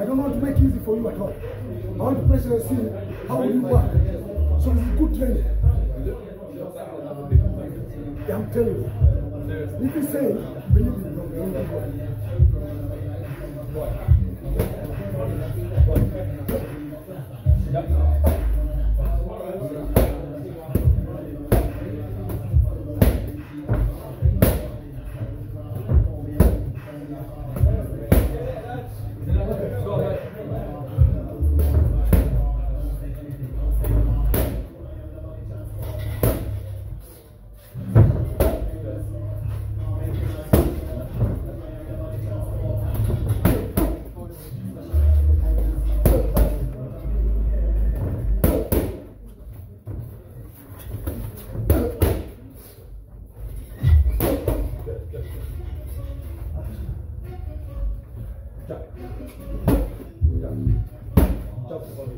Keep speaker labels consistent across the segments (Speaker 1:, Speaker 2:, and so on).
Speaker 1: I don't want to make easy for you at all. I want to pressure and see how will you work. So it's a good training. Yeah, I'm telling you. If you say, believe me,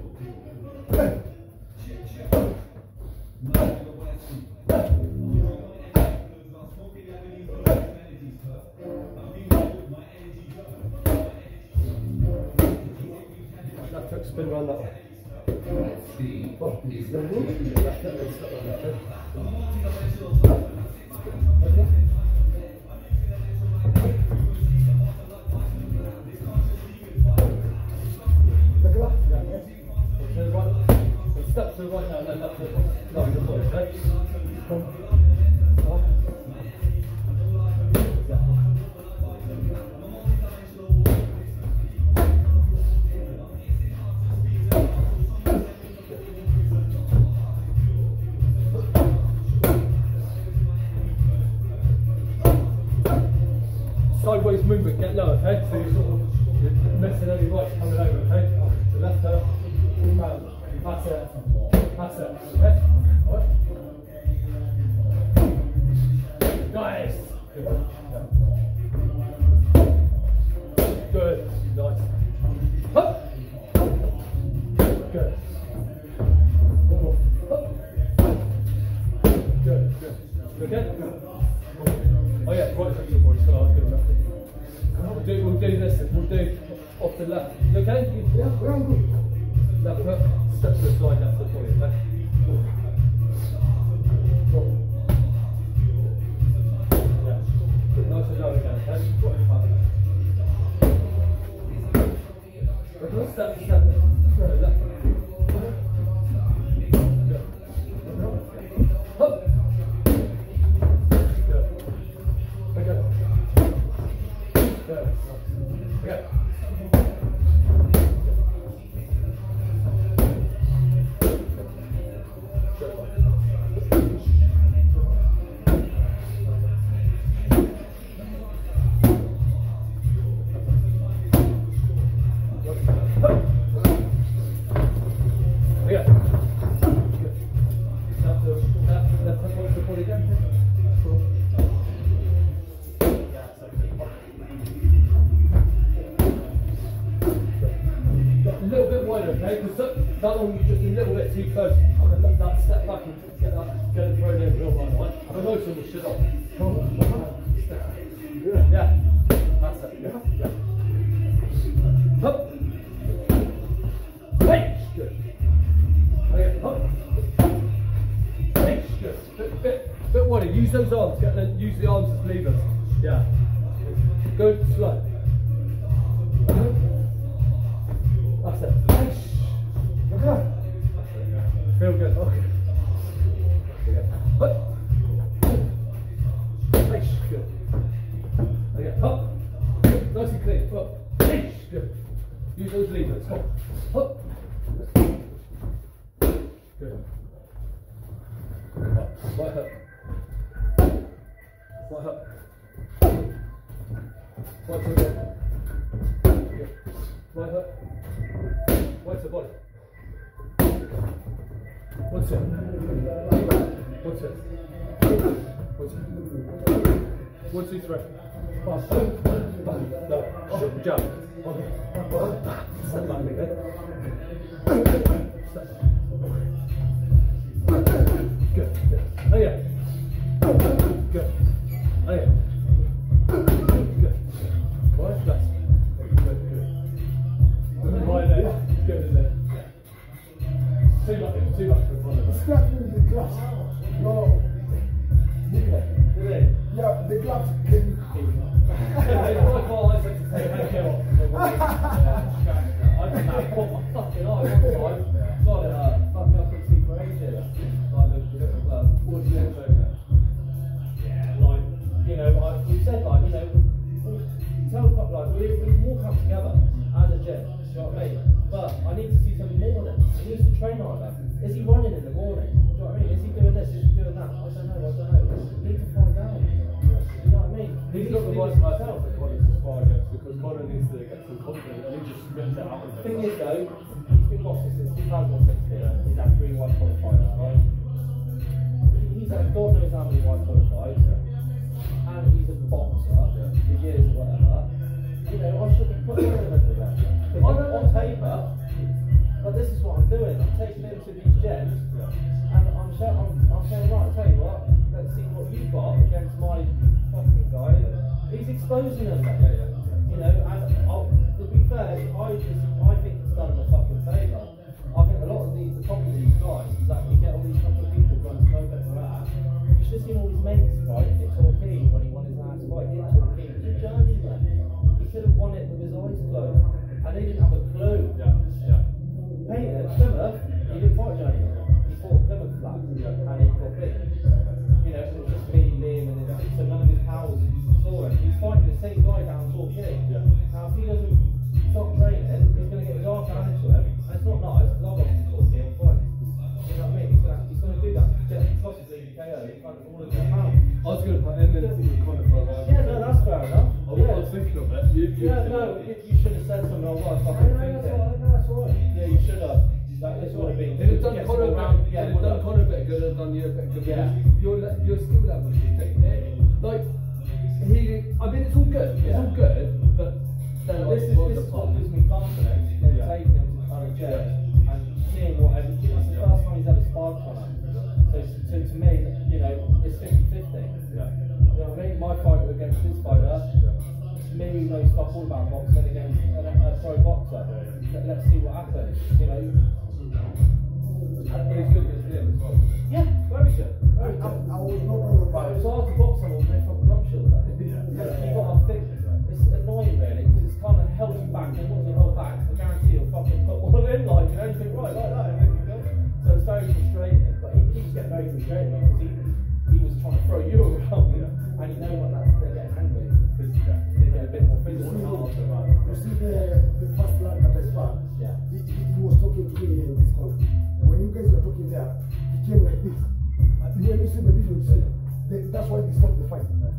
Speaker 1: no, no, no, no.
Speaker 2: Left hook spin around that way. To the sideways movement, get low, okay? So That's. That's okay? Alright. Nice. Good. Good. Nice. Good. Good. Okay. Oh yeah, right I'll good. We'll do, we'll do this, we'll do off the left. You okay?
Speaker 1: Yeah, well, I'm good.
Speaker 2: Left foot, step the side. Because that, that one was just a little bit too close. I can let that step back and get that, get it thrown in real hard, right? I know some will shut off. Step. Yeah. That's it. Yeah. Yeah. Hey. Good. Okay. Up. Hey. Good. Bit, bit, bit wider. Use those arms. Get the, use the arms as levers. Yeah. Good. Slow. That's it.
Speaker 1: Okay.
Speaker 2: Feel good. Okay. Up. Nice. Good. Okay. Up. Nice and clean. Up. Good. Use those levers. Up. Up. Good. Up. Right hook. Right hook. Right to the. Good. Right hook. Right to the body. Two. One two. One two. One, two, three. Fast. Back. No. Jump. Jump. Okay. Step back. Step. Good. Good. Oh yeah.
Speaker 1: Too much for fun.
Speaker 3: He scratched me with the glass. No.
Speaker 1: They?
Speaker 3: Yeah, the glass came.
Speaker 2: Because Connor needs to get some confidence and just ripped it out
Speaker 1: The thing is though, he's been boxing since 2016. He's had three white qualifiers, right? He's had God knows how many white qualifiers. And he's a boxer for years or whatever. You know, I should be putting him in the that. On, on paper, but this is what I'm doing. I'm taking him to these gyms and I'm, show, I'm, I'm saying, right, I'll tell you what, let's see what you've got against my fucking guy. He's exposing him. You know, and I'll, to be fair, I just, I think it's done a fucking favour. I think a lot of these, the problem with these guys is that you get all these of people trying to smoke at their ass. You should have seen all his mates fight at Torquay when he won his last fight in Torquay. He was a journeyman. He could have won it with his eyes closed.
Speaker 2: Done you a bit good.
Speaker 1: Yeah.
Speaker 2: Your, your skill level is technique. Like, he, I mean, it's all good. It's
Speaker 1: Yeah.
Speaker 2: all good, but then like,
Speaker 1: this is, this
Speaker 2: the
Speaker 1: is what gives me confidence in
Speaker 2: Yeah.
Speaker 1: taking him to gyms and seeing what every It's the first time he's ever sparred on him. So to, to me, you know, it's 50 50.
Speaker 2: Yeah.
Speaker 1: You know what I mean? My fight against this fighter, me knows fuck all about boxing against a, a pro boxer. Let, let's see what happens. You know,
Speaker 3: no,
Speaker 1: no, no.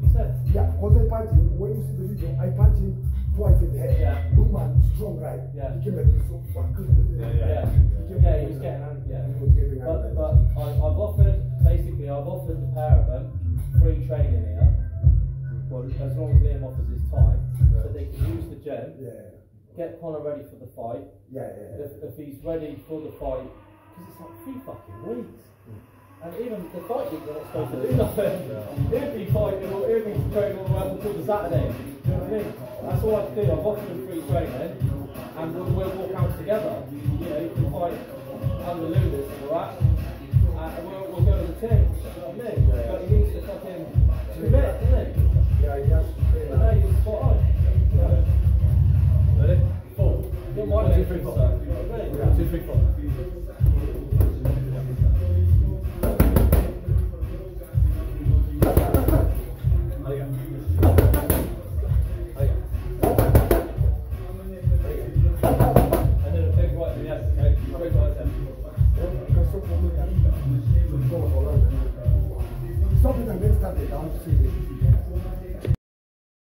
Speaker 1: He said,
Speaker 3: Yeah, because I punched him. When you see the video, I punched him twice in the head.
Speaker 1: Yeah.
Speaker 3: Boom, man, strong right.
Speaker 1: Yeah.
Speaker 3: He came like this. So, fuck.
Speaker 1: yeah, yeah, yeah, he was getting angry, yeah.
Speaker 3: He was getting
Speaker 1: But,
Speaker 3: angry.
Speaker 1: but I, I've offered, basically, I've offered the pair of them free training here. Well, as long as Liam offers his time, so they can use the gym,
Speaker 3: Yeah.
Speaker 1: get Connor ready for the fight.
Speaker 3: Yeah, yeah, yeah.
Speaker 1: If, if he's ready for the fight, because it's like three fucking weeks. And even the fight week, they're not supposed to do nothing. Every fight, or he'll be training all the way up until the Saturday. Do you know what I mean? That's all I can do. I've offered him free training, and we'll, we'll walk out together. You know, you can fight under Ludus and all that. Uh, and we'll, we'll go to the team.